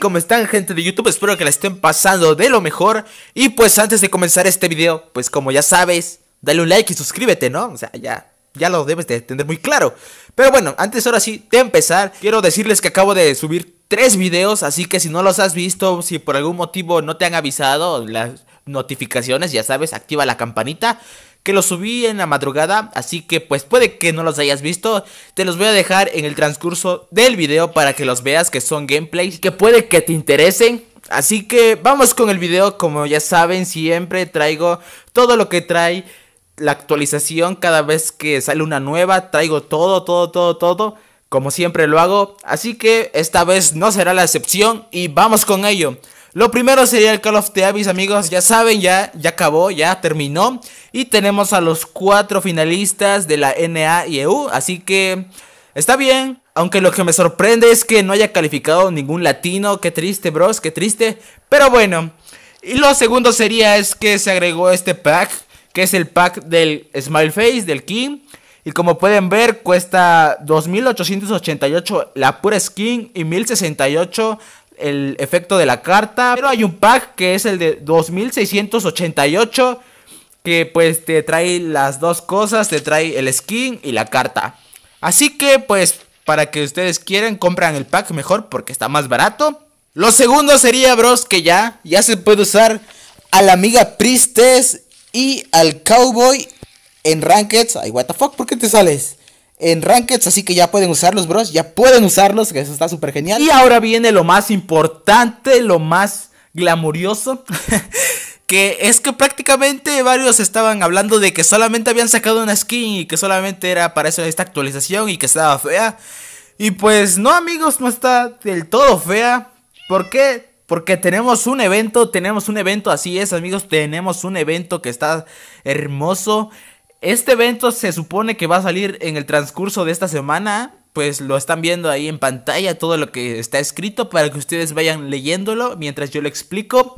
¿cómo están gente de YouTube? Espero que la estén pasando de lo mejor Y pues antes de comenzar este video, pues como ya sabes, dale un like y suscríbete, ¿no? O sea, ya, ya lo debes de tener muy claro Pero bueno, antes ahora sí de empezar, quiero decirles que acabo de subir tres videos Así que si no los has visto, si por algún motivo no te han avisado las notificaciones, ya sabes, activa la campanita que los subí en la madrugada, así que pues puede que no los hayas visto, te los voy a dejar en el transcurso del video para que los veas que son gameplays que puede que te interesen. Así que vamos con el video, como ya saben siempre traigo todo lo que trae la actualización. Cada vez que sale una nueva, traigo todo, todo, todo, todo, como siempre lo hago, así que esta vez no será la excepción y vamos con ello. Lo primero sería el Call of Duty, amigos. Ya saben, ya, ya acabó, ya terminó. Y tenemos a los cuatro finalistas de la NA y EU. Así que está bien. Aunque lo que me sorprende es que no haya calificado ningún latino. Qué triste, bros, qué triste. Pero bueno. Y lo segundo sería es que se agregó este pack. Que es el pack del Smile Face, del King. Y como pueden ver, cuesta 2.888 la pura skin y 1.068 el efecto de la carta. Pero hay un pack que es el de 2688. Que pues te trae las dos cosas. Te trae el skin y la carta. Así que pues para que ustedes quieran compran el pack mejor porque está más barato. Lo segundo sería, bros, que ya, ya se puede usar a la amiga Priestess y al Cowboy en Rankeds. Ay, what the fuck, ¿por qué te sales? En Rankeds, así que ya pueden usarlos, bros. Ya pueden usarlos, que eso está súper genial. Y ahora viene lo más importante, lo más glamurioso. que es que prácticamente varios estaban hablando de que solamente habían sacado una skin y que solamente era para eso esta actualización y que estaba fea. Y pues no amigos, no está del todo fea. ¿Por qué? Porque tenemos un evento, tenemos un evento, así es amigos, tenemos un evento que está hermoso. Este evento se supone que va a salir en el transcurso de esta semana. Pues lo están viendo ahí en pantalla todo lo que está escrito para que ustedes vayan leyéndolo mientras yo lo explico.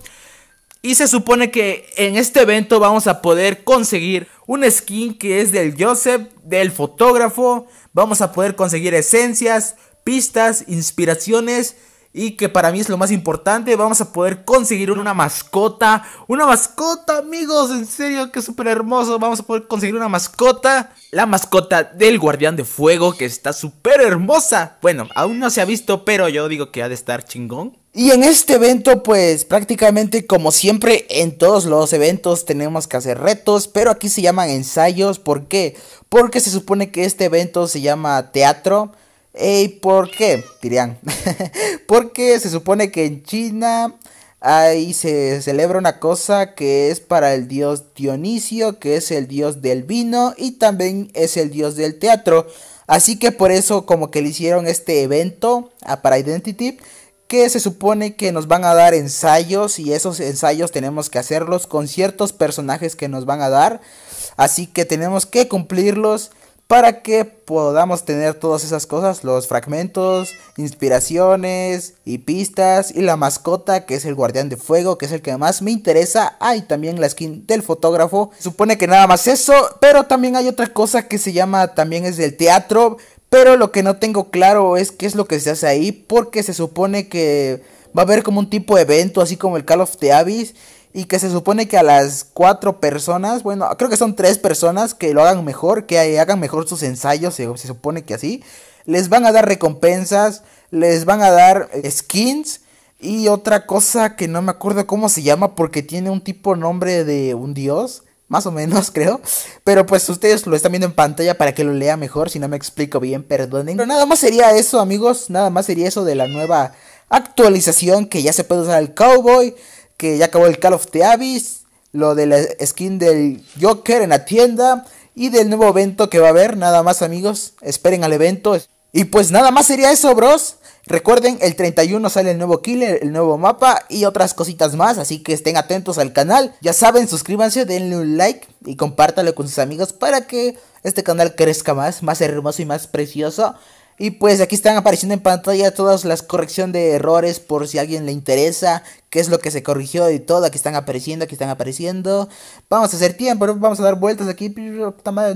Y se supone que en este evento vamos a poder conseguir un skin que es del Joseph, del fotógrafo. Vamos a poder conseguir esencias, pistas, inspiraciones y que para mí es lo más importante, vamos a poder conseguir una mascota. Una mascota, amigos, en serio, que súper hermoso. Vamos a poder conseguir una mascota. La mascota del guardián de fuego, que está súper hermosa. Bueno, aún no se ha visto, pero yo digo que ha de estar chingón. Y en este evento, pues prácticamente como siempre en todos los eventos tenemos que hacer retos, pero aquí se llaman ensayos. ¿Por qué? Porque se supone que este evento se llama teatro. ¿Y por qué? Dirían. Porque se supone que en China ahí se celebra una cosa que es para el dios Dionisio, que es el dios del vino y también es el dios del teatro. Así que por eso como que le hicieron este evento a para Identity que se supone que nos van a dar ensayos y esos ensayos tenemos que hacerlos con ciertos personajes que nos van a dar. Así que tenemos que cumplirlos para que podamos tener todas esas cosas, los fragmentos, inspiraciones y pistas y la mascota que es el guardián de fuego, que es el que más me interesa. Hay también la skin del fotógrafo. Supone que nada más eso, pero también hay otra cosa que se llama también es del teatro, pero lo que no tengo claro es qué es lo que se hace ahí porque se supone que va a haber como un tipo de evento así como el Call of the Abyss y que se supone que a las cuatro personas, bueno, creo que son tres personas que lo hagan mejor, que hagan mejor sus ensayos, se, supone que así, les van a dar recompensas, les van a dar skins y otra cosa que no me acuerdo cómo se llama porque tiene un tipo nombre de un dios. Más o menos, creo. Pero pues ustedes lo están viendo en pantalla para que lo lea mejor. Si no me explico bien, perdonen. Pero nada más sería eso, amigos. Nada más sería eso de la nueva actualización que ya se puede usar el cowboy que ya acabó el Call of the Abyss, lo de la skin del Joker en la tienda y del nuevo evento que va a haber, nada más amigos, esperen al evento. Y pues nada más sería eso, bros. Recuerden, el 31 sale el nuevo killer, el nuevo mapa y otras cositas más, así que estén atentos al canal. Ya saben, suscríbanse, denle un like y compártanlo con sus amigos para que este canal crezca más, más hermoso y más precioso. Y pues aquí están apareciendo en pantalla todas las correcciones de errores por si a alguien le interesa, qué es lo que se corrigió y todo. Aquí están apareciendo, aquí están apareciendo. Vamos a hacer tiempo, vamos a dar vueltas aquí.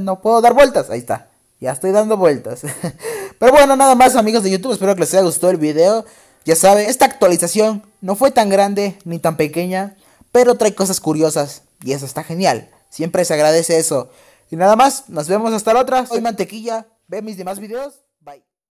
No puedo dar vueltas, ahí está. Ya estoy dando vueltas. Pero bueno, nada más amigos de YouTube, espero que les haya gustado el video. Ya sabe, esta actualización no fue tan grande ni tan pequeña, pero trae cosas curiosas y eso está genial. Siempre se agradece eso. Y nada más, nos vemos hasta la otra. Soy Mantequilla, ve mis demás videos.